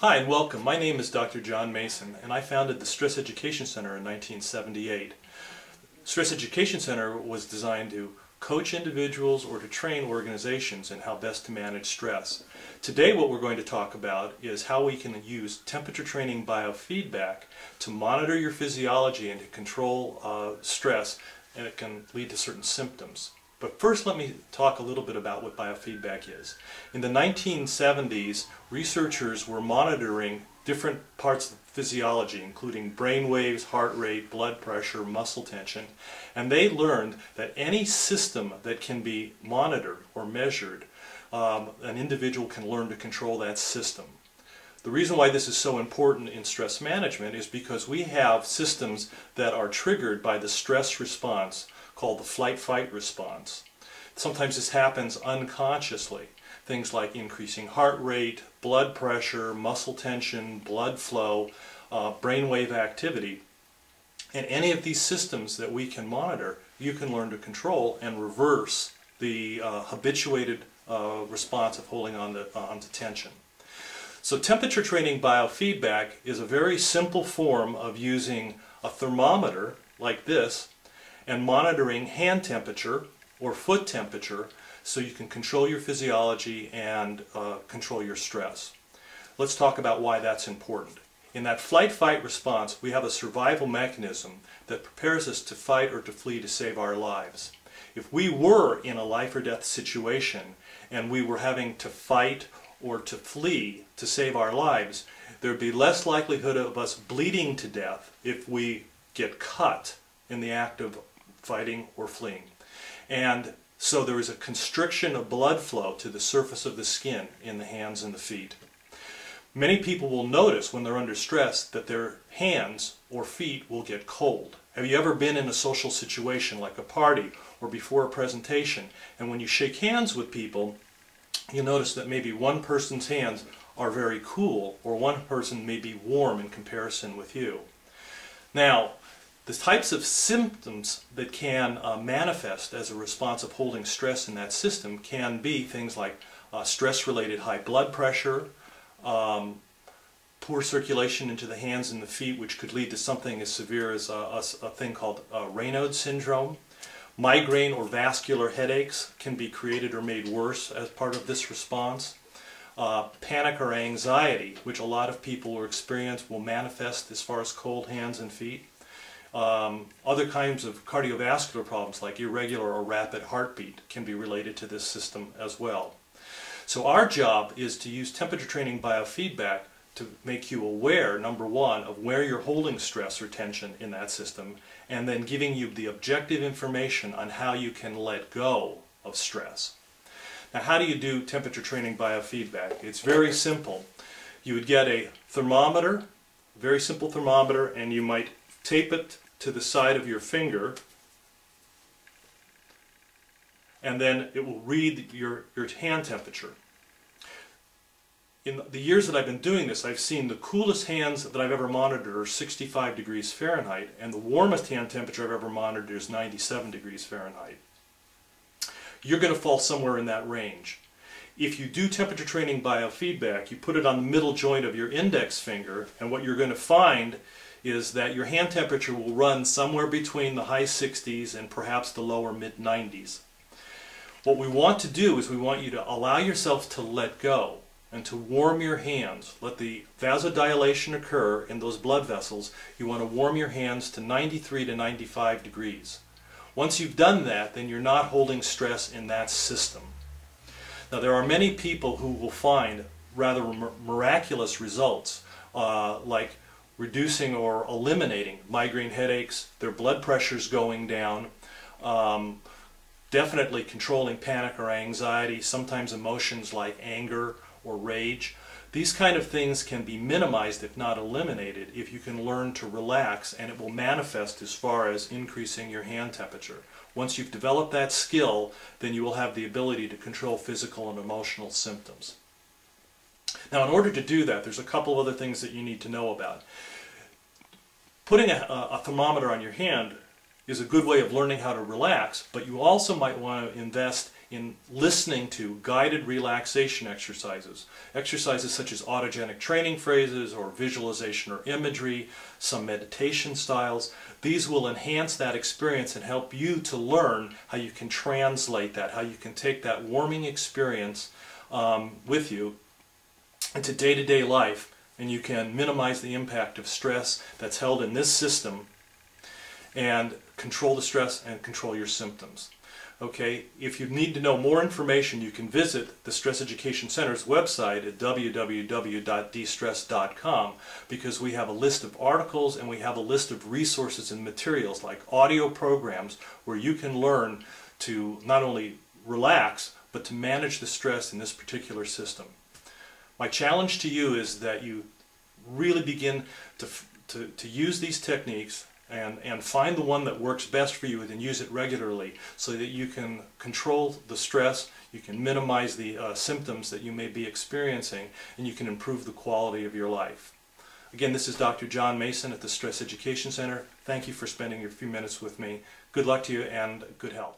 Hi and welcome. My name is Dr. John Mason and I founded the Stress Education Center in 1978. Stress Education Center was designed to coach individuals or to train organizations in how best to manage stress. Today what we're going to talk about is how we can use temperature training biofeedback to monitor your physiology and to control uh, stress and it can lead to certain symptoms. But first let me talk a little bit about what biofeedback is. In the 1970s, researchers were monitoring different parts of physiology, including brain waves, heart rate, blood pressure, muscle tension, and they learned that any system that can be monitored or measured, um, an individual can learn to control that system. The reason why this is so important in stress management is because we have systems that are triggered by the stress response called the flight-fight response. Sometimes this happens unconsciously. Things like increasing heart rate, blood pressure, muscle tension, blood flow, uh, brainwave activity. And any of these systems that we can monitor, you can learn to control and reverse the uh, habituated uh, response of holding on to, on to tension. So temperature training biofeedback is a very simple form of using a thermometer like this and monitoring hand temperature or foot temperature so you can control your physiology and uh, control your stress. Let's talk about why that's important. In that flight-fight response, we have a survival mechanism that prepares us to fight or to flee to save our lives. If we were in a life or death situation and we were having to fight or to flee to save our lives, there would be less likelihood of us bleeding to death if we get cut in the act of fighting or fleeing. And so there is a constriction of blood flow to the surface of the skin in the hands and the feet. Many people will notice when they're under stress that their hands or feet will get cold. Have you ever been in a social situation like a party or before a presentation and when you shake hands with people you notice that maybe one person's hands are very cool or one person may be warm in comparison with you. Now the types of symptoms that can uh, manifest as a response of holding stress in that system can be things like uh, stress-related high blood pressure, um, poor circulation into the hands and the feet, which could lead to something as severe as a, a, a thing called uh, Raynaud's syndrome. Migraine or vascular headaches can be created or made worse as part of this response. Uh, panic or anxiety, which a lot of people will experience, will manifest as far as cold hands and feet. Um, other kinds of cardiovascular problems like irregular or rapid heartbeat can be related to this system as well. So our job is to use temperature training biofeedback to make you aware, number one, of where you're holding stress or tension in that system, and then giving you the objective information on how you can let go of stress. Now how do you do temperature training biofeedback? It's very simple. You would get a thermometer, very simple thermometer, and you might tape it to the side of your finger and then it will read your, your hand temperature. In the years that I've been doing this, I've seen the coolest hands that I've ever monitored are 65 degrees Fahrenheit, and the warmest hand temperature I've ever monitored is 97 degrees Fahrenheit. You're going to fall somewhere in that range. If you do temperature training biofeedback, you put it on the middle joint of your index finger, and what you're going to find is that your hand temperature will run somewhere between the high 60s and perhaps the lower mid 90s. What we want to do is we want you to allow yourself to let go and to warm your hands. Let the vasodilation occur in those blood vessels. You want to warm your hands to 93 to 95 degrees. Once you've done that, then you're not holding stress in that system. Now there are many people who will find rather miraculous results, uh, like reducing or eliminating migraine headaches, their blood pressures going down, um, definitely controlling panic or anxiety, sometimes emotions like anger or rage. These kind of things can be minimized if not eliminated if you can learn to relax and it will manifest as far as increasing your hand temperature. Once you've developed that skill, then you will have the ability to control physical and emotional symptoms. Now in order to do that, there's a couple of other things that you need to know about. Putting a, a, thermometer on your hand is a good way of learning how to relax, but you also might want to invest in listening to guided relaxation exercises. Exercises such as autogenic training phrases or visualization or imagery, some meditation styles. These will enhance that experience and help you to learn how you can translate that, how you can take that warming experience um, with you into day-to-day life and you can minimize the impact of stress that's held in this system and control the stress and control your symptoms. Okay, if you need to know more information, you can visit the Stress Education Center's website at www.dstress.com because we have a list of articles and we have a list of resources and materials like audio programs where you can learn to not only relax but to manage the stress in this particular system. My challenge to you is that you really begin to, to, to use these techniques and, and find the one that works best for you and then use it regularly so that you can control the stress, you can minimize the uh, symptoms that you may be experiencing, and you can improve the quality of your life. Again, this is Dr. John Mason at the Stress Education Center. Thank you for spending a few minutes with me. Good luck to you and good health.